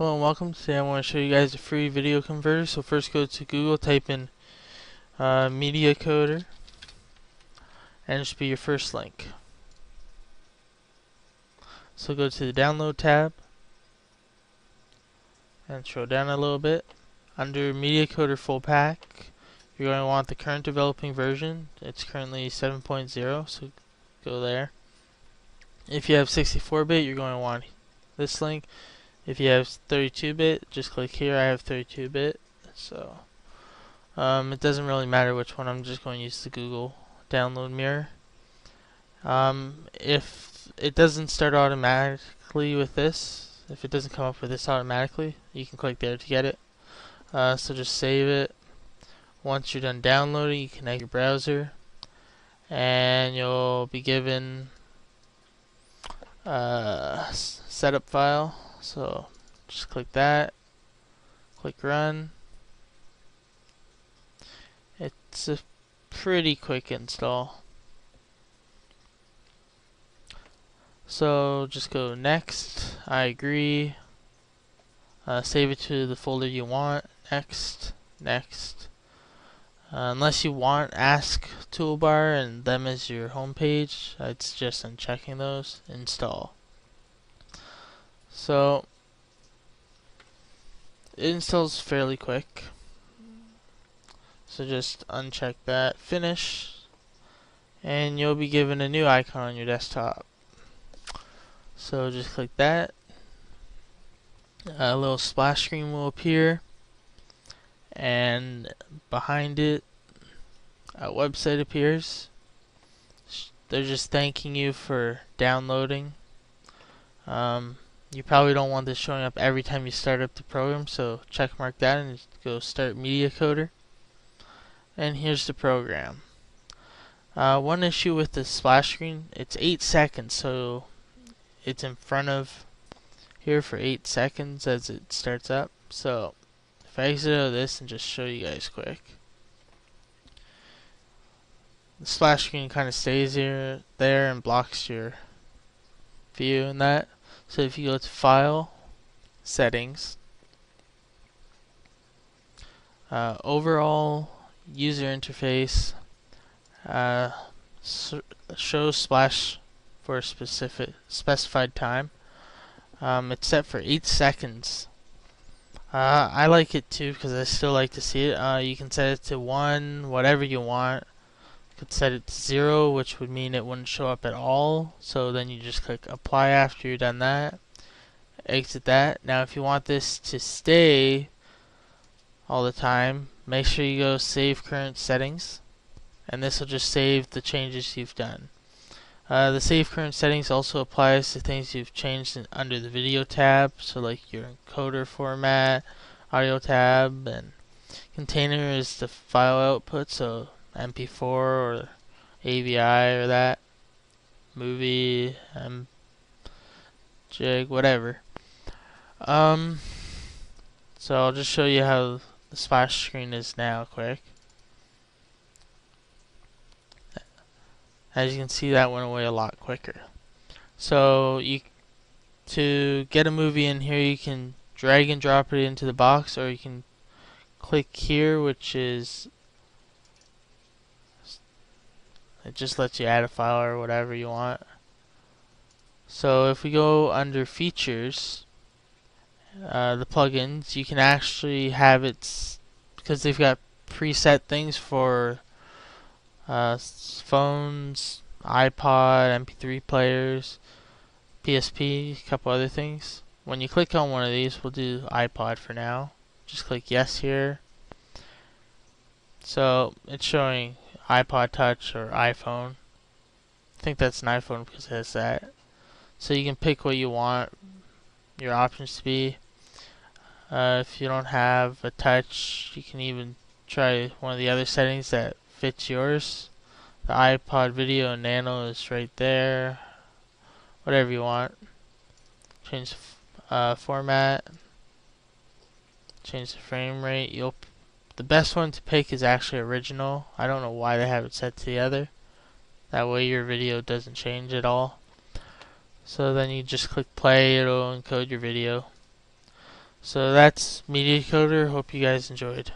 Hello and welcome. Today I want to show you guys a free video converter. So first go to Google, type in uh, MediaCoder, and it should be your first link. So go to the Download tab, and scroll down a little bit. Under MediaCoder Full Pack, you're going to want the current developing version. It's currently 7.0, so go there. If you have 64-bit, you're going to want this link. If you have 32-bit, just click here. I have 32-bit, so um, it doesn't really matter which one. I'm just going to use the Google download mirror. Um, if it doesn't start automatically with this, if it doesn't come up with this automatically, you can click there to get it. Uh, so just save it. Once you're done downloading, you connect your browser, and you'll be given a uh, setup file so just click that, click run. It's a pretty quick install. So just go next, I agree, uh, save it to the folder you want, next, next. Uh, unless you want Ask toolbar and them as your home page, I'd suggest unchecking those, install. So it installs fairly quick. So just uncheck that, finish, and you'll be given a new icon on your desktop. So just click that. A little splash screen will appear, and behind it, a website appears. They're just thanking you for downloading. Um, you probably don't want this showing up every time you start up the program, so check mark that and go start MediaCoder. And here's the program. Uh, one issue with the splash screen, it's 8 seconds, so it's in front of here for 8 seconds as it starts up. So if I exit out of this and just show you guys quick. The splash screen kind of stays here, there and blocks your view and that. So if you go to File, Settings, uh, Overall User Interface, uh, show splash for a specific specified time. Um, it's set for 8 seconds. Uh, I like it too because I still like to see it. Uh, you can set it to 1, whatever you want could set it to zero, which would mean it wouldn't show up at all. So then you just click apply after you've done that. Exit that. Now if you want this to stay all the time, make sure you go save current settings. And this will just save the changes you've done. Uh, the save current settings also applies to things you've changed in, under the video tab, so like your encoder format, audio tab, and container is the file output, so MP4 or AVI or that movie, um, jig, whatever. Um, so I'll just show you how the splash screen is now, quick. As you can see, that went away a lot quicker. So you, to get a movie in here, you can drag and drop it into the box, or you can click here, which is it just lets you add a file or whatever you want. So if we go under features, uh, the plugins, you can actually have it because they've got preset things for uh, phones, iPod, MP3 players, PSP, a couple other things. When you click on one of these, we'll do iPod for now. Just click yes here. So it's showing iPod Touch or iPhone. I think that's an iPhone because it has that. So you can pick what you want your options to be. Uh, if you don't have a touch, you can even try one of the other settings that fits yours. The iPod Video Nano is right there. Whatever you want. Change uh, format. Change the frame rate. You'll the best one to pick is actually original. I don't know why they have it set to the other. That way your video doesn't change at all. So then you just click play, it'll encode your video. So that's MediaCoder. Hope you guys enjoyed.